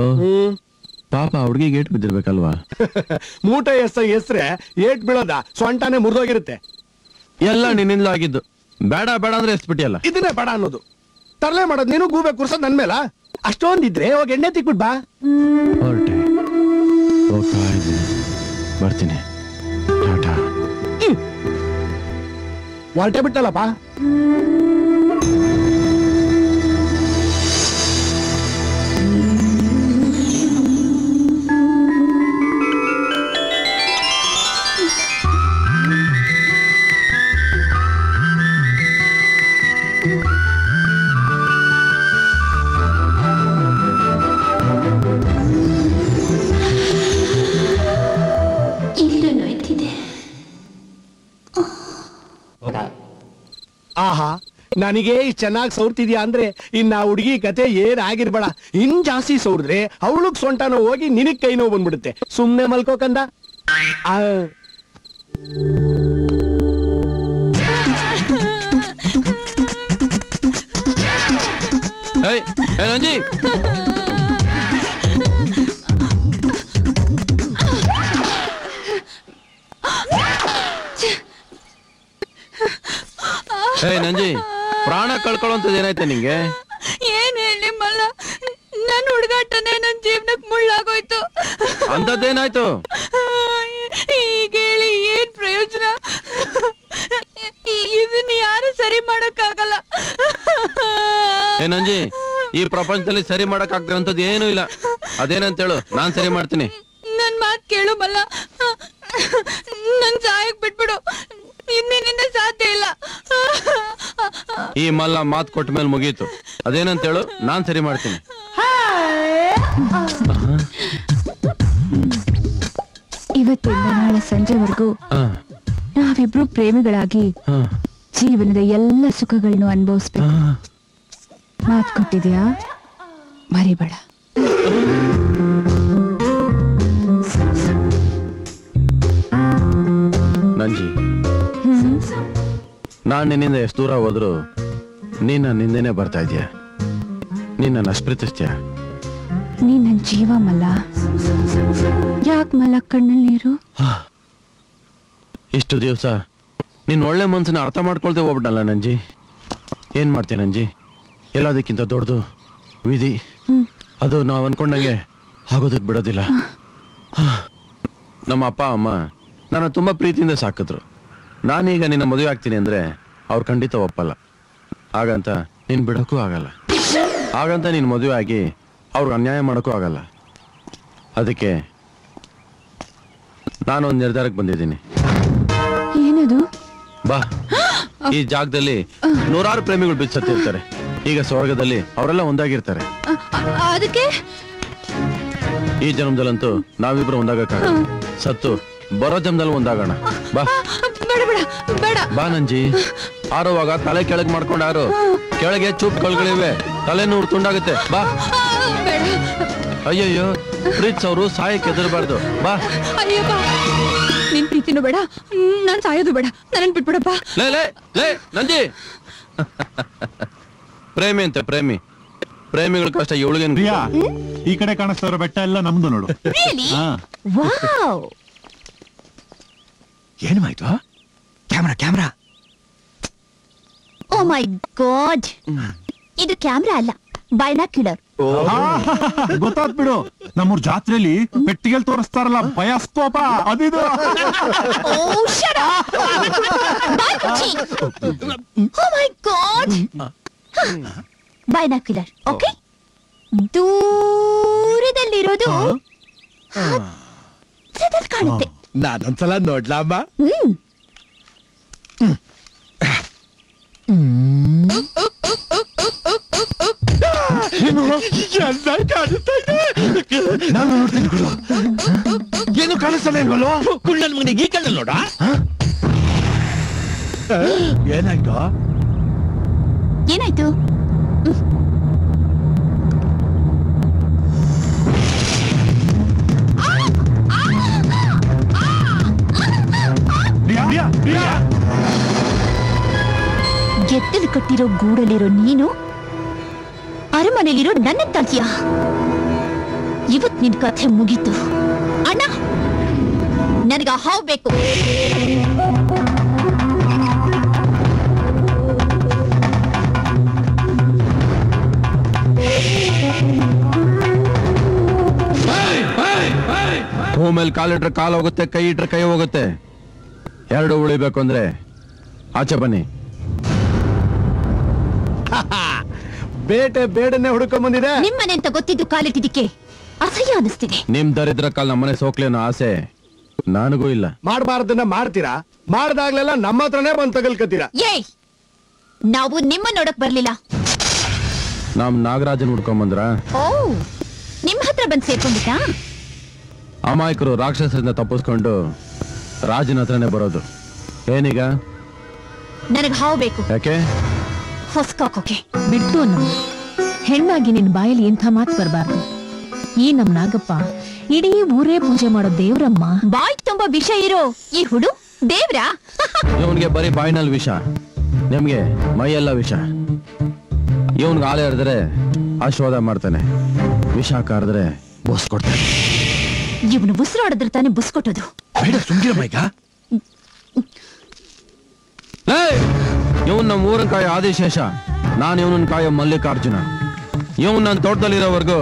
ಹ್ಮ್. ಪಾಪ ಹುಡುಗಿ ಏಟ್ ಬಿದ್ದಿರ್ಬೇಕಲ್ವಾ? ಮೂಟ ಎಸ್ತ ಎಸ್ರೆ ಏಟ್ ಬೀಳೋದ? ಸೊಂಟಾನೆ ಮುರಿದೋಗಿರುತ್ತೆ. ಎಲ್ಲ ನಿನ್ನಿಂದ ಆಗಿದ್ದು. ಬೇಡ ಬೇಡ ಅಂದ್ರೆ ಎಸ್ಬಿಟ್ಟಿಯಲ್ಲ. ಇದನ್ನೇ ಬೇಡ ಅನ್ನೋದು. ತರಲೆ ಮಾಡೋದು ನೀನು ಗೂಬೆ ಕುರ್ಸೋದ್ ನನ್ ಮೇಲ? ಅಷ್ಟೊಂದಿದ್ರೆ ಹೋಗಿ ಎಣ್ಣೆ ತಿಕ್ಬಿಟ್ ಬಾ. ಹೊರಟೆ. ಹೋಗ್ತಾ ಇದ್ದೀನಿ ಬರ್ತೀನಿ. ಟಾಟಾ. ಹೊರಟೆ ಬಿಟ್ಟಲ್ಲಪ್ಪ? ನನಗೆ ಇಷ್ಟು ಚೆನ್ನಾಗಿ ಸೌರ್ತಿದ್ಯಾ ಅಂದ್ರೆ ಇನ್ನ ಹುಡುಗಿ ಕತೆ ಏನ್ ಆಗಿರ್ಬೇಡ ಇನ್ ಜಾಸ್ತಿ ಸೌರಿದ್ರೆ ಅವಳಗ್ ಸೊಂಟನೋ ಹೋಗಿ ನಿನಗ್ ಕೈ ನೋವು ಬಂದ್ಬಿಡುತ್ತೆ. ಸುಮ್ನೆ ಮಲ್ಕೋಕಂದ ಆ, ಏಯ್ ಏ ನಂಜಿ ನಂಜಿ ಪ್ರಾಣ ಕಳ್ಕೊಳ್ಳೋಂಥದ್ದು ಏನಾಯ್ತ ನಿಂಗೆ? ಏನ್ ಹೇಳಿ ಮಲ್ಲ ನನ್ ಹುಡುಗಾಟನೇ ನನ್ ಜೀವನಕ್ ಮುಳ್ಳಾಗೋಯ್ತು. ಅಂಥದ್ದೇನಾಯ್ತು? ಈಗ ಹೇಳಿ ಏನ್ ಪ್ರಯೋಜನ? ಇದನ್ನ ಯಾರು ಸರಿ ಮಾಡಕ್ಕಾಗಲ್ಲ. ಏನಂಜಿ ನಂಜಿ ಈ ಪ್ರಪಂಚದಲ್ಲಿ ಸರಿ ಮಾಡಕ್ ಆಗ್ತಿರೋಂಥದ್ದು ಏನೂ ಇಲ್ಲ. ಅದೇನಂತೇಳು? ನಾನ್ ಸರಿ ಮಾಡ್ತೀನಿ ನನ್ ಮಾತ್ ಕೇಳು ಮಲ್ಲ ನನ್ ಸಾಯಕ್ ಬಿಟ್ಬಿಡು ಇನ್ನೇನಿಂದ ಸಾಧ್ಯ ಇಲ್ಲ ಈ ಮಲ್ಲ ಮಾತ್ ಕೊಟ್ಟ ಮೇಲೆ ಮುಗೀತು. ಅದೇನಂತ ಹೇಳು ನಾನ್ ಸರಿ ಮಾಡ್ತೀನಿ. ಇವತ್ತಿಂದ ನಾಳೆ ಸಂಜೆವರೆಗೂ ನಾವಿಬ್ರು ಪ್ರೇಮಿಗಳಾಗಿ ಜೀವನದ ಎಲ್ಲ ಸುಖಗಳನ್ನು ಅನುಭವಿಸ್ಬೇಕು. ಮಾತು ಮಾತ್ ಕೊಟ್ಟಿದ್ಯಾ? ಮರಿಬೇಡ. ನಂಜಿ ನಾನ್ ನಿನ್ನಿಂದ ಎಷ್ಟು ದೂರ ಹೋದ್ರು ನೀನ್ ನಿಂದೆನೆ ಬರ್ತಾ ಇದೀಯ? ನೀನ್ ನನ್ನ ಅಷ್ಟು ಪ್ರೀತಿಸ್ತೀಯ ನೀ ನನ್ ಜೀವ ಮಲ್ಲ. ಯಾಕೆ ಮಲ್ಲ ಕಣ್ಣಲ್ಲಿ ನೀರು? ಇಷ್ಟು ದಿವಸ ನೀನ್ ಒಳ್ಳೆ ಮನ್ಸನ್ನ ಅರ್ಥ ಮಾಡ್ಕೊಳ್ದೆ ಹೋಗ್ಬಿಟ್ಟಲ್ಲ ನಂಜಿ. ಏನ್ ಮಾಡ್ತೀಯ ನಂಜಿ? ಎಲ್ಲದಕ್ಕಿಂತ ದೊಡ್ಡದು ವಿಧಿ. ಅದು ನಾವ್ ಅನ್ಕೊಂಡಂಗೆ ಆಗೋದಕ್ ಬಿಡೋದಿಲ್ಲ. ನಮ್ಮ ಅಪ್ಪ ಅಮ್ಮ ನನ್ನ ತುಂಬಾ ಪ್ರೀತಿಯಿಂದ ಸಾಕಿದ್ರು. ನಾನೀಗ ನಿನ್ನ ಮದುವೆ ಆಗ್ತೀನಿ ಅಂದ್ರೆ ಅವ್ರು ಖಂಡಿತ ಒಪ್ಪಲ್ಲ. ಹಾಗಂತ ನೀನ್ ಬಿಡೋಕ್ಕೂ ಆಗಲ್ಲ. ಹಾಗಂತ ನೀನ್ ಮದುವೆ ಆಗಿ ಅವ್ರಿಗೆ ಅನ್ಯಾಯ ಮಾಡೋಕ್ಕೂ ಆಗಲ್ಲ. ಅದಕ್ಕೆ ನಾನೊಂದು ನಿರ್ಧಾರಕ್ಕೆ ಬಂದಿದ್ದೀನಿ. ಏನದು? ಬಾ. ಈ ಜಾಗದಲ್ಲಿ ನೂರಾರು ಪ್ರೇಮಿಗಳು ಬಿಚ್ಚತ್ತಿರ್ತಾರೆ ಈಗ ಸ್ವರ್ಗದಲ್ಲಿ ಅವರೆಲ್ಲ ಒಂದಾಗಿರ್ತಾರೆ. ಅದಕ್ಕೆ? ಈ ಜನ್ಮದಲ್ಲಂತೂ ನಾವಿಬ್ರು ಒಂದಾಗಕ್ಕಾಗಲ್ಲ. ಸತ್ತು ಬರೋ ಜನ್ಮದಲ್ಲಿ ಒಂದಾಗೋಣ. ಬಾ. ಬೇಡ ಬೇಡ. ಬೇಡ ಬಾ ನಂಜಿ. ಆರುವಾಗ ತಲೆ ಕೆಳಗೆ ಮಾಡ್ಕೊಂಡು ಆರು ಕೆಳಗೆ ಚೂಪ್ ಕಳ್ಗಳಿವೆ. ತಲೆ ನೂರು ತುಂಡಾಗುತ್ತೆ. ಬಾ. ಅಯ್ಯಯ್ಯೋ ಪ್ರೀತ್ ಅವರು ಸಾಯಕ್ಕೆ ಎದುರಬಾರ್ದು ಬಾ. ಅಯ್ಯಪ್ಪ ನಿನ್ ಪ್ರೀತಿನೂ ಬೇಡ ನಾನು ಸಾಯೋದು ಬೇಡ. ನನ್ನ ಬಿಟ್ಬಿಡಪ್ಪ ಲೇ ಲೇ ಲೇ ನಂಜಿ. ಪ್ರೇಮಿ ಅಂತೆ ಪ್ರೇಮಿ. ಪ್ರೇಮಿಗಳ ಕಷ್ಟ ಇವಳಿಗೇನು ಪ್ರಿಯಾ ಈ ಕಡೆ ಕಾಣಿಸ್ತಾ ಇರೋ ಬೆಟ್ಟ ಎಲ್ಲ ನಮ್ದು ನೋಡು. ಹಾ. ಏನ್ ಏನು ಮಾಯ್ತು? Camera camera. O my god ಇದು ಕ್ಯಾಮ್ರಾ ಅಲ್ಲ ಬೈನಾಕ್ಯುಲರ್ ಗೊತ್ತಾತ್ ಬಿಡು. ನಮ್ಮೂರ್ ಜಾತ್ರೆಲಿ ಪೆಟ್ಟಿಗೆಲ್ ತೋರಿಸ್ತಾರಲ್ಲ bioscope ಅದಿದು. O shut oh. My god binocular okay ದೂರದಲ್ಲಿರೋದು ಕಾಣುತ್ತೆ. ನಾನೊಂದ್ಸಲ ನೋಡ್ಲಮ್ಮ ಹ್ಮ್. ಚೆನ್ನಾಗಿ ಕಾಣಿಸ್ತಾ ಇದೆ ನಾನು ನೋಡ್ತೀನಿ ಗುರು ಏನು ಕಾಣಿಸ್ತಾನೆ ಇಲ್ವಲ್ಲೋ ಕುಳ್ಳನ್ ಮಗನಿಗೆ ಈ ಕಣ್ಣಲ್ಲಿ ನೋಡ ಏನಾಯ್ತು? ಏನಾಯ್ತು? ಗೆದ್ದಲು ಕಟ್ಟಿರೋ ಗೂಡಲ್ಲಿರೋ ನೀನು? ಅರಮನೆಯಲ್ಲಿರೋ ನನ್ನ ತಂಗಿಯ? ಇವತ್ ನಿನ್ ಕಥೆ ಮುಗೀತು. ಅಣ್ಣ, ನನಗ ಹಾವು ಬೇಕು. ಹೂ ಮೇಲೆ ಕಾಲಿಟ್ರೆ ಕಾಲು ಹೋಗುತ್ತೆ, ಕೈ ಇಟ್ರೆ ಕೈ ಹೋಗುತ್ತೆ. ಎರಡು ಉಳಿಬೇಕು ಅಂದ್ರೆ ಆಚೆ ಬನ್ನಿ. ಬೇಟೆ ಬೇಡನೆ ಹುಡ್ಕೊಂಡ್ ಬಂದಿದೆ. ನಿಮ್ಮನೆ ಅಂತ ಗೊತ್ತಿದ್ದು ಕಾಲಿಟ್ಟಿದ್ದಕ್ಕೆ ಅಸಹ್ಯ ಅನಿಸ್ತಿದೆ ನಿಮ್ ದರಿದ್ರ ಕಾಲ ನಮ್ಮನೆ ಸೋಕ್ಲೇನೋ ಆಸೆ? ನನಗೂ ಇಲ್ಲ. ಮಾಡಬಾರ್ದನ್ನ ಮಾಡ್ತೀರಾ? ಮಾಡ್ದಾಗ್ಲೆಲ್ಲ ನಮ್ಮ ಹತ್ರನೇ ಬಂದ್ ತಗಲ್ಕತ್ತೀರಾ? ಏಯ್! ನಾವು ನಿಮ್ಮ ನೋಡಕ್ ಬರ್ಲಿಲ್ಲ. ನಮ್ ನಾಗರಾಜನ್ ಹುಡ್ಕೊಂಡ್ ಬಂದ್ರ? ಓ ನಿಮ್ ಹತ್ರ ಬಂದ್ ಸೇರ್ಕೊಂಡಿದ್ದಾ? ಅಮಾಯಕರು ರಾಕ್ಷಸರಿಂದ ತಪ್ಪಿಸ್ಕೊಂಡು ರಾಜನ ಹತ್ರನೇ ಬರೋದು. ಏನೀಗ? ನನಗ್ ಹಾವು ಬೇಕು. ಯಾಕೆ? ಹೊಸ್ಕಾಕೋಕೆ. ಬಿಟ್ಟು ಹೆಣ್ಣಾಗಿ ನಿನ್ ಬಾಯಲ್ಲಿ ಇಂಥ ಮಾತು ಬರಬಾರ್ದು. ಈ ನಮ್ ನಾಗಪ್ಪ ಇಡೀ ಊರೇ ಪೂಜೆ ಮಾಡೋ ದೇವ್ರಮ್ಮ. ಬಾಯ್ ತುಂಬಾ ವಿಷ ಇರೋ ಈ ಹುಡು ದೇವ್ರ? ಇವನ್ಗೆ ಬರೀ ಬಾಯಿನಲ್ಲಿ ವಿಷ. ನಿಮ್ಗೆ ಮೈಯೆಲ್ಲ ವಿಷ. ಇವನ್ಗೆ ಆಲೆ ಹರಿದ್ರೆ ಆಶೀರ್ವಾದ ಮಾಡ್ತಾನೆ. ವಿಷ ಕಾರ್ದ್ರೆ ಬೋಸ್ ಕೊಡ್ತಾನೆ. ಇವನು ಉಸಿರಾಡಿದ್ರೆ ತಾನೇ ಬಸ್ ಕೊಟ್ಟದು. ಇವನ್ ನಮ್ಮ ಊರನ್ ಕಾಯ ಆದಿಶೇಷ ನಾನು ಇವನನ್ನ ಕಾಯೋ ಮಲ್ಲಿಕಾರ್ಜುನ. ಇವನ್ ನನ್ನ ತೋಟದಲ್ಲಿರೋವರೆಗೂ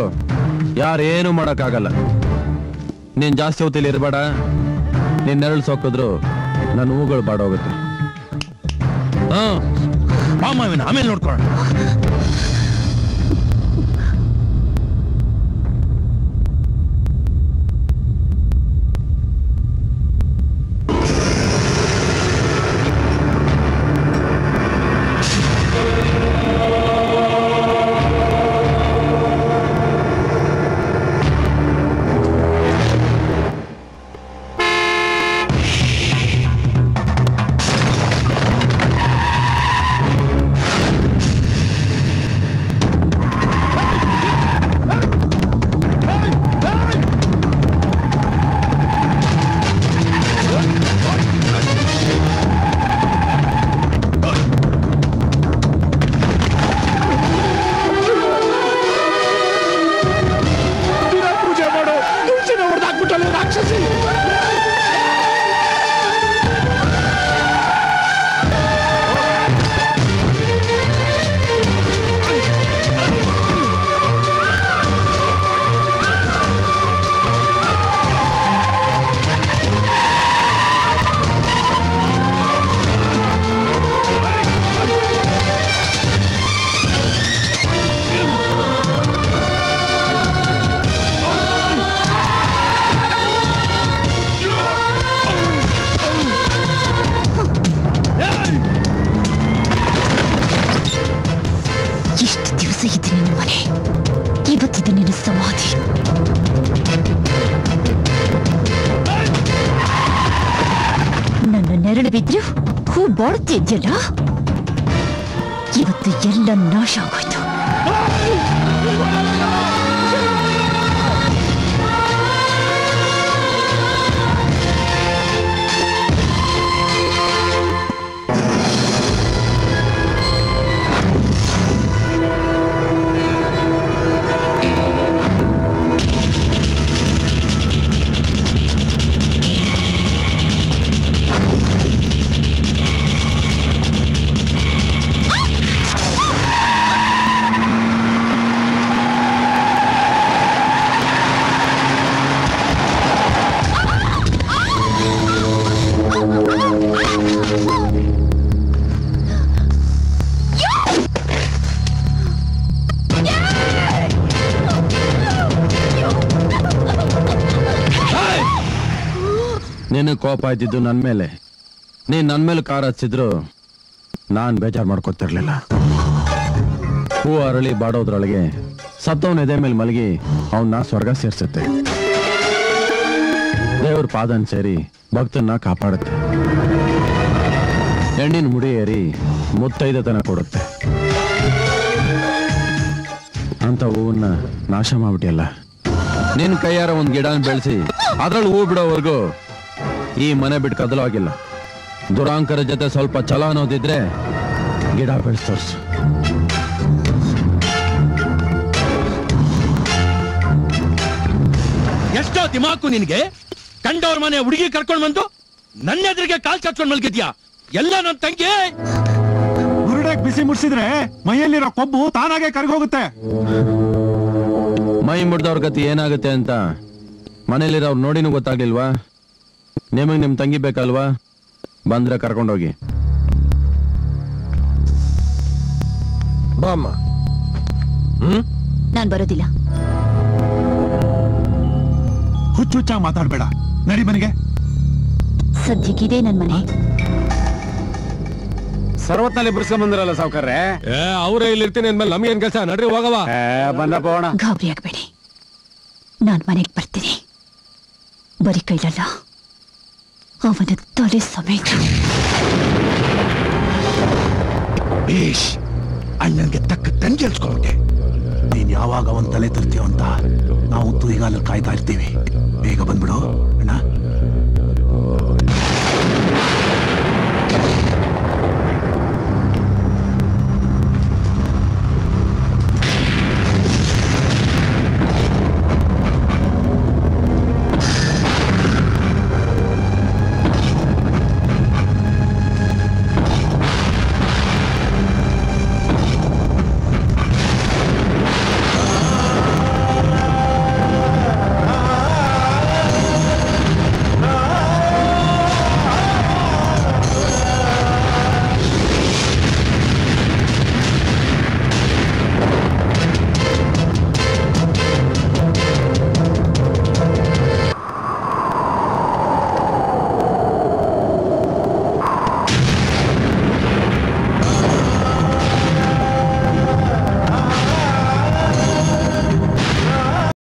ಯಾರೇನು ಮಾಡೋಕ್ಕಾಗಲ್ಲ. ನೀನ್ ಜಾಸ್ತಿ ಹೊತ್ತಿಲಿ ಇರಬೇಡ. ನೀನ್ ನೆರಳು ಸೋಕಿದ್ರು ನನ್ನ ಹೂಗಳು ಬಾಡೋಗುತ್ತೆ. ಹಾ ಆಮೇಲೆ ನೋಡ್ಕೊಳ್ಳೋಣ. ಹೂ ಬಾಡುತ್ತಿದ್ಯಲ್ಲ ಇವತ್ತು ಎಲ್ಲ ನಾಶ ಆಗೋಯ್ತು. ಕೋಪ ಇದ್ದಿದ್ದು ನನ್ನ ಮೇಲೆ. ನೀನ್ ನನ್ನ ಮೇಲೆ ಕಾರ್ ಹಚ್ಚಿದ್ರು ನಾನ್ ಬೇಜಾರ್ ಮಾಡ್ಕೊತಿರ್ಲಿಲ್ಲ. ಹೂ ಅರಳಿ ಬಾಡೋದ್ರೊಳಗೆ ಸತ್ತವನ ಎದೆ ಮೇಲೆ ಮಲಗಿ ಅವನ್ನ ಸ್ವರ್ಗ ಸೇರ್ಸುತ್ತೆ. ದೇವ್ರ ಪಾದನ್ ಸೇರಿ ಭಕ್ತನ್ನ ಕಾಪಾಡುತ್ತೆ. ಹೆಣ್ಣಿನ ಮುಡಿ ಏರಿ ಮುತ್ತೈದತನ ಕೊಡುತ್ತೆ. ಅಂತ ಹೂವನ್ನ ನಾಶ ಮಾಡ್ಬಿಟ್ಟಿಯಲ್ಲ. ನಿನ್ ಕೈಯಾರ ಒಂದ್ ಗಿಡನ ಬೆಳೆಸಿ ಅದ್ರಲ್ಲಿ ಹೂ ಬಿಡೋವರೆಗೂ ಈ ಮನೆ ಬಿಟ್ಟು ಕದಲಾಗಿಲ್ಲ ದುರಾಂಕರ ಜೊತೆ ಸ್ವಲ್ಪ ಛಲ ಅನ್ನೋದಿದ್ರೆ ಗಿಡ ಬೆಳೆಸ್ ಎಷ್ಟೋ ದಿಮಾಕು ನಿನಗೆ? ಕಂಡವ್ರ ಮನೆ ಹುಡುಗಿ ಕರ್ಕೊಂಡು ಬಂದು ನನ್ನ ಎದುರಿಗೆ ಕಾಲ್ ಚಾಚ್ಕೊಂಡ್ ಮಲ್ಗಿದ್ಯಾ? ಎಲ್ಲ ನನ್ನ ತಂಗಿ! ಗುರುಡಾಗ್ ಬಿಸಿ ಮುಡ್ಸಿದ್ರೆ ಮೈಯಲ್ಲಿರೋ ಕೊಬ್ಬು ತಾನಾಗೆ ಕರ್ಗೋಗುತ್ತೆ. ಮೈ ಮುಡ್ದವ್ರ ಗತಿ ಏನಾಗುತ್ತೆ ಅಂತ ಮನೇಲಿರೋರು ನೋಡಿನೂ ಗೊತ್ತಾಗ್ಲಿಲ್ವಾ? ನಿಮಗೆ ನಿಮ್ ತಂಗಿ ಬೇಕಲ್ವಾ? ಬಂದ್ರೆ ಕರ್ಕೊಂಡೋಗಿ. ಬಾಮ್ಮ. ನಾನ್ ಬರೋದಿಲ್ಲ. ಹುಚ್ಚುಚ್ಚ ಮಾತಾಡ್ಬೇಡ. ನಡಿ ಮನೆಗೆ. ಸದ್ಯಕ್ಕಿದೆ ನನ್ ಮನೆ. ಸರ್ವತ್ನಲ್ಲಿ ಬಿಡಿಸ್ಕೊಂಡ್ ಬಂದಿರಲ್ಲ ಸಾವುಕಾರ್ರೆ ಅವರೇ ಇಲ್ಲಿ ಇರ್ತೀನಿ ಅಂದ್ಮೇಲೆ ನಮ್ಗೇನ್ ಕೆಲಸ? ನಡ್ರಿ ಹೋಗವ ಬಂದಪ್ಪ ಹೋಣ ಗಾಬರಿ ಆಗ್ಬೇಡಿ. ನಾನ್ ಮನೆಗೆ ಬರ್ತೀನಿ. ಬರೀ ಕೈಲಲ್ಲ. ಅವನ ತಲೆ ಸಮೇತ. ಬೇಷ್ ಅಣ್ಣನ್ಗೆ ತಕ್ಕ ತಂಜಲ್ಸ್ಕೊಂಡೆ ನೀನ್ ಯಾವಾಗ ಅವನ್ ತಲೆ ತರ್ತೀವಂತ ನಾವು ತುದಿಗಾಲಲ್ಲಿ ಕಾಯ್ತಾ ಇರ್ತೀವಿ. ಬೇಗ ಬಂದ್ಬಿಡು, ಅಣ್ಣ.